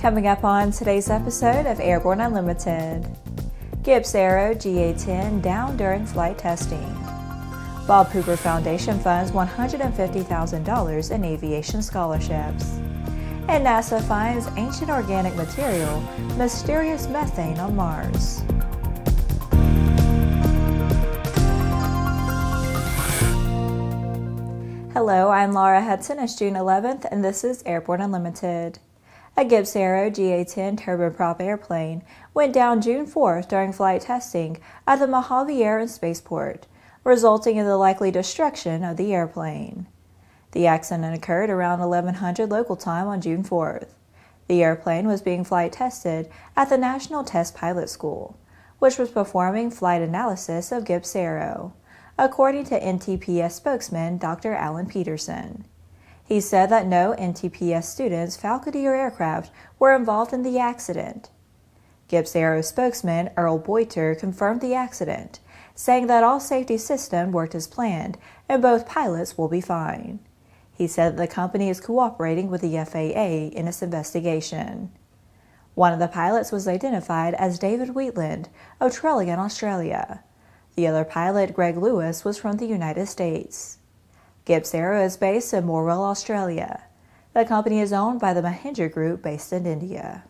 Coming up on today's episode of Airborne Unlimited GippsAero GA 10 down during flight testing. Bob Hoover Foundation funds $150,000 in aviation scholarships. And NASA finds ancient organic material, mysterious methane on Mars. Hello, I'm Laura Hudson. It's June 11th, and this is Airborne Unlimited. A GippsAero GA-10 turboprop airplane went down June 4th during flight testing at the Mojave Air and Spaceport, resulting in the likely destruction of the airplane. The accident occurred around 1100 local time on June 4th. The airplane was being flight tested at the National Test Pilot School, which was performing flight analysis of GippsAero, according to NTPS spokesman Dr. Alan Peterson. He said that no NTPS students, faculty, or aircraft, were involved in the accident. GippsAero spokesman Earle Boyter confirmed the accident, saying that all safety systems worked as planned and both pilots will be fine. He said that the company is cooperating with the FAA in its investigation. One of the pilots was identified as David Wheatland of Traralgon, Australia. The other pilot, Greg Lewis, was from the United States. GippsAero is based in Morwell, Australia. The company is owned by the Mahindra Group based in India.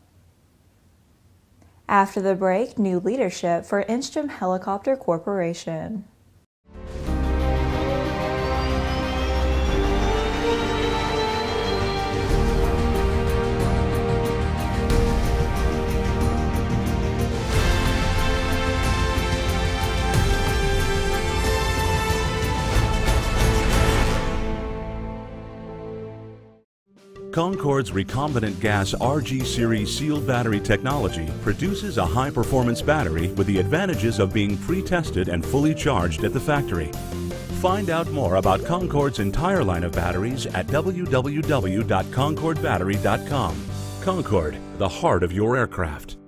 After the break, new leadership for Enstrom Helicopter Corporation. Concorde's recombinant gas RG series sealed battery technology produces a high performance battery with the advantages of being pre tested and fully charged at the factory. Find out more about Concorde's entire line of batteries at www.concordebattery.com. Concorde, the heart of your aircraft.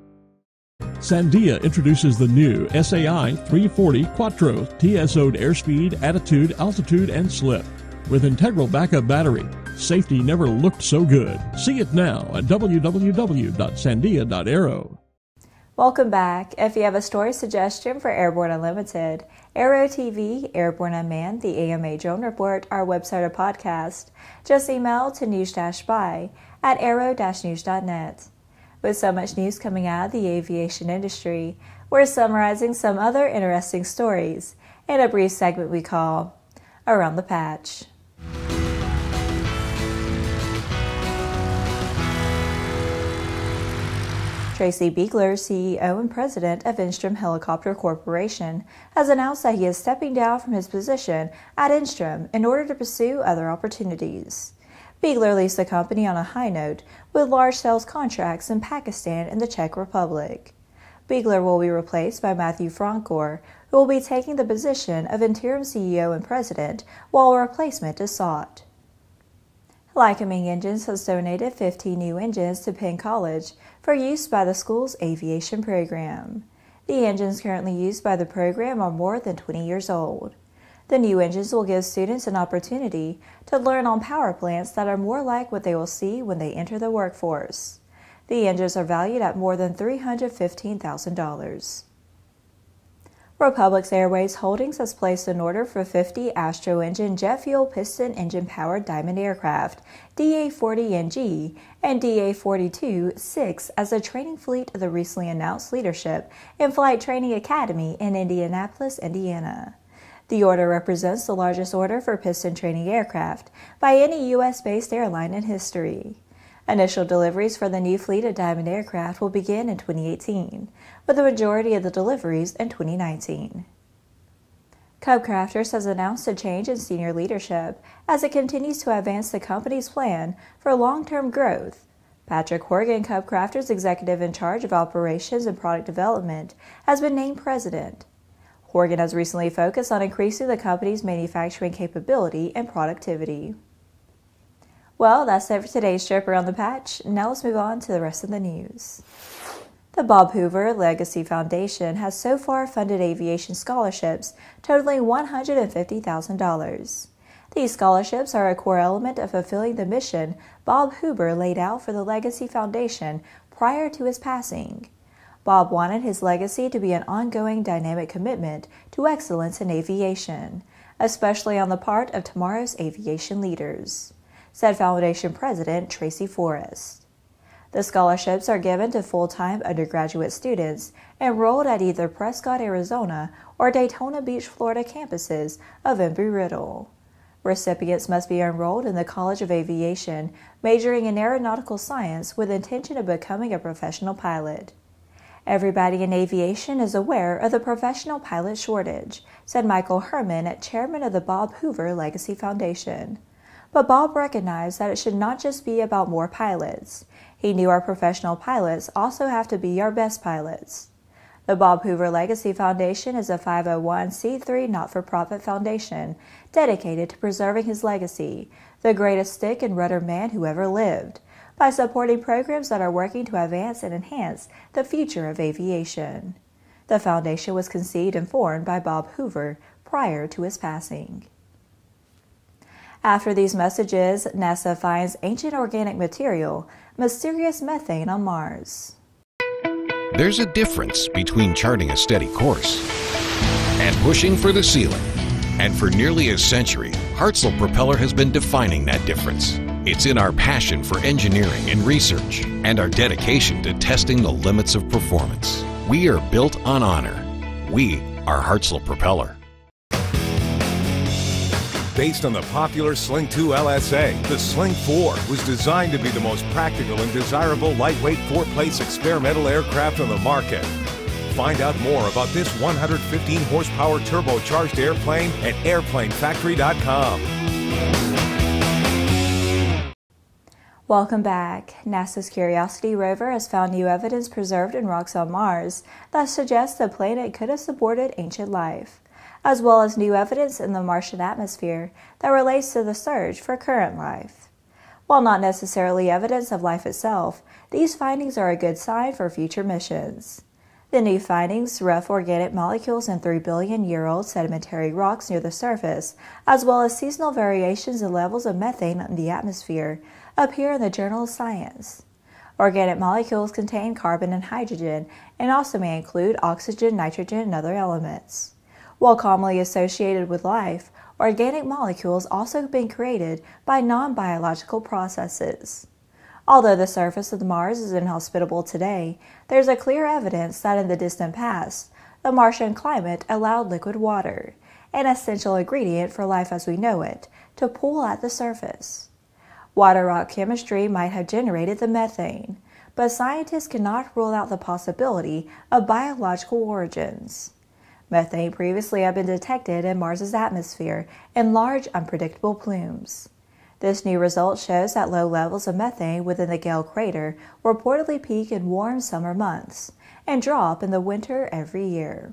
Sandia introduces the new SAI 340 Quattro TSO'd airspeed, attitude, altitude, and slip with integral backup battery Safety never looked so good. See it now at www.sandia.aero. Welcome back. If you have a story suggestion for Airborne Unlimited, Aero TV, Airborne Unmanned, the AMA Drone Report, our website or podcast, just email to news-by at aero-news.net. With so much news coming out of the aviation industry, we're summarizing some other interesting stories in a brief segment we call Around the Patch. Tracy Beigler, CEO and President of Enstrom Helicopter Corporation, has announced that he is stepping down from his position at Enstrom in order to pursue other opportunities. Beigler leaves the company on a high note with large sales contracts in Pakistan and the Czech Republic. Beigler will be replaced by Matthew Francor, who will be taking the position of interim CEO and president while a replacement is sought. Lycoming Engines has donated 15 new engines to Penn College for use by the school's aviation program. The engines currently used by the program are more than 20 years old. The new engines will give students an opportunity to learn on power plants that are more like what they will see when they enter the workforce. The engines are valued at more than $315,000. Republic Airways Holdings has placed an order for 50 Austro Engine jet fuel piston engine powered Diamond aircraft, DA 40NG and DA 42 6 as a training fleet of the recently announced Leadership and Flight Training Academy in Indianapolis, Indiana. The order represents the largest order for piston training aircraft by any U.S. based airline in history. Initial deliveries for the new fleet of Diamond aircraft will begin in 2018, with the majority of the deliveries in 2019. CubCrafters has announced a change in senior leadership as it continues to advance the company's plan for long term growth. Patrick Horgan, CubCrafters executive in charge of operations and product development, has been named president. Horgan has recently focused on increasing the company's manufacturing capability and productivity. Well, that's it for today's trip around the patch. Now let's move on to the rest of the news. The Bob Hoover Legacy Foundation has so far funded aviation scholarships totaling $150,000. These scholarships are a core element of fulfilling the mission Bob Hoover laid out for the Legacy Foundation prior to his passing. Bob wanted his legacy to be an ongoing dynamic commitment to excellence in aviation, especially on the part of tomorrow's aviation leaders, said Foundation President Tracy Forrest. The scholarships are given to full time undergraduate students enrolled at either Prescott, Arizona or Daytona Beach, Florida campuses of Embry Riddle. Recipients must be enrolled in the College of Aviation, majoring in aeronautical science with intention of becoming a professional pilot. Everybody in aviation is aware of the professional pilot shortage, said Michael Herman, at chairman of the Bob Hoover Legacy Foundation. But Bob recognized that it should not just be about more pilots. He knew our professional pilots also have to be our best pilots. The Bob Hoover Legacy Foundation is a 501c3 not for profit foundation dedicated to preserving his legacy, the greatest stick and rudder man who ever lived, by supporting programs that are working to advance and enhance the future of aviation. The foundation was conceived and formed by Bob Hoover prior to his passing. After these messages, NASA finds ancient organic material, mysterious methane on Mars. There's a difference between charting a steady course and pushing for the ceiling. And for nearly a century, Hartzell Propeller has been defining that difference. It's in our passion for engineering and research and our dedication to testing the limits of performance. We are built on honor. We are Hartzell Propeller. Based on the popular Sling 2 LSA, the Sling 4 was designed to be the most practical and desirable lightweight four-place experimental aircraft on the market. Find out more about this 115 horsepower turbocharged airplane at airplanefactory.com. Welcome back. NASA's Curiosity rover has found new evidence preserved in rocks on Mars that suggests the planet could have supported ancient life as well as new evidence in the Martian atmosphere that relates to the search for current life. While not necessarily evidence of life itself, these findings are a good sign for future missions. The new findings, rough organic molecules in 3 billion year old sedimentary rocks near the surface, as well as seasonal variations in levels of methane in the atmosphere, appear in the Journal of Science. Organic molecules contain carbon and hydrogen and also may include oxygen, nitrogen, and other elements. While commonly associated with life, organic molecules also have been created by non biological processes. Although the surface of Mars is inhospitable today, there is a clear evidence that in the distant past, the Martian climate allowed liquid water, an essential ingredient for life as we know it, to pool at the surface. Water rock chemistry might have generated the methane, but scientists cannot rule out the possibility of biological origins. Methane previously had been detected in Mars's atmosphere in large, unpredictable plumes. This new result shows that low levels of methane within the Gale crater reportedly peak in warm summer months and drop in the winter every year.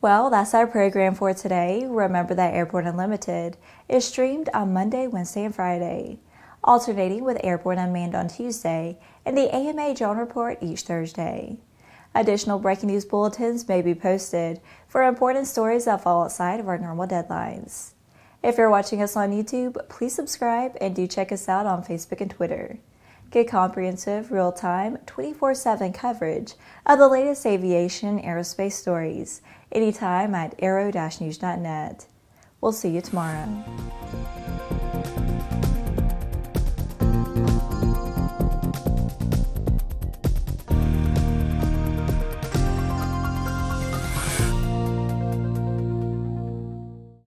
Well, that's our program for today. Remember that Airborne Unlimited is streamed on Monday, Wednesday, and Friday, alternating with Airborne Unmanned on Tuesday and the AMA Drone Report each Thursday. Additional breaking news bulletins may be posted for important stories that fall outside of our normal deadlines. If you're watching us on YouTube, please subscribe and do check us out on Facebook and Twitter. Get comprehensive, real time, 24 7 coverage of the latest aviation and aerospace stories anytime at aero news.net. We'll see you tomorrow.